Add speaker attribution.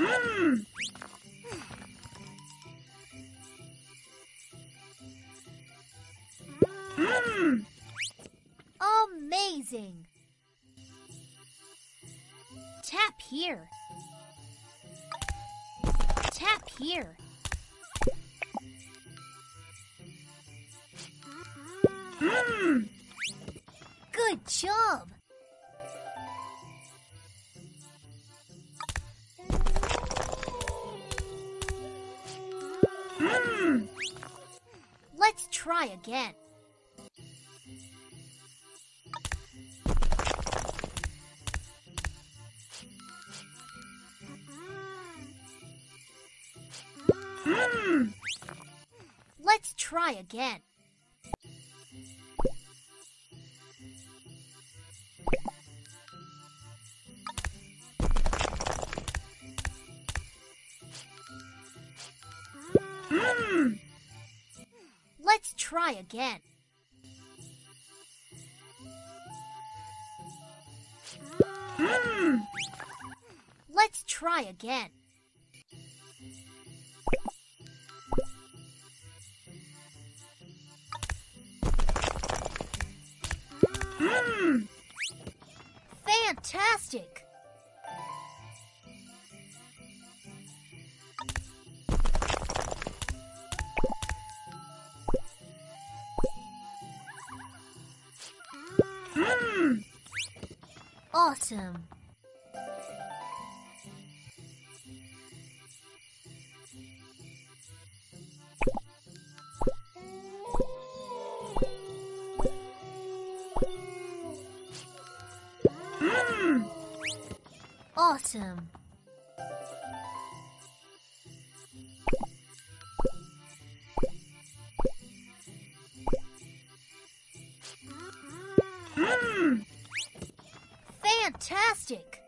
Speaker 1: Mmm. Mmm.
Speaker 2: Amazing! Tap here. Tap here.
Speaker 1: Mmm.
Speaker 2: Good job!
Speaker 1: Mmm.
Speaker 2: Let's try again.
Speaker 1: Mmm.
Speaker 2: Let's try again. Let's try again. Let's try again. Fantastic! Awesome!
Speaker 1: Mmm.
Speaker 2: Awesome! Fantastic!